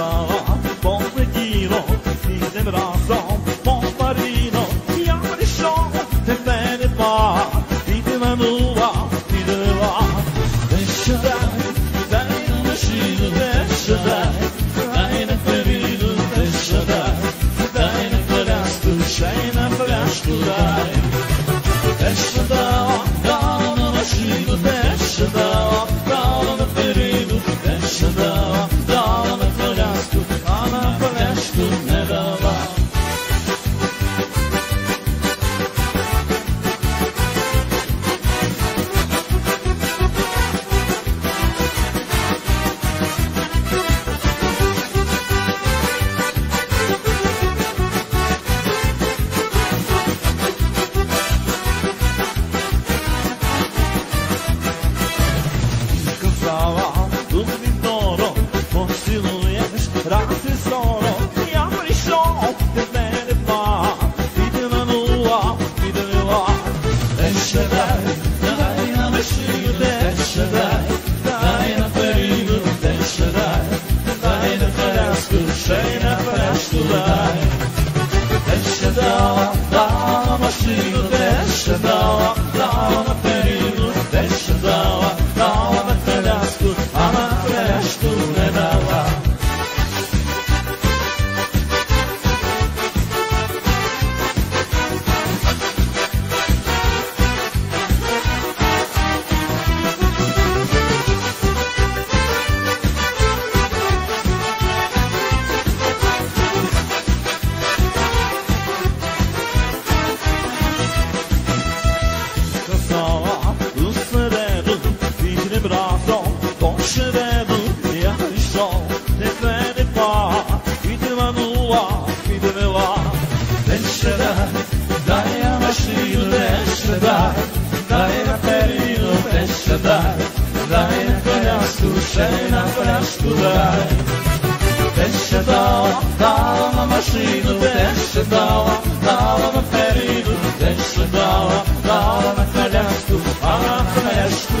Cansava, bom seguiro, si sembraso, bom marino, chiama di show, te bene fa, vite la nuova, vite le va, deixa dai, dai non uscire, deixa dai, dai na ferito, deixa dai, dai na palhaço, cheia na palhaço, dai, deixa dai, cansava tudo intorno Fosse luias, ragazzi sono Ti apri show, te Deixa dai, dai na dai, dai na ferida Deixa dai, dai siadaj, daje na perilo, też siadaj, daje na kolasku, szej na kolasku daj. Też się dała, na maszynu, też się dała, na perilo, też się dała, na kolasku, a na kolasku.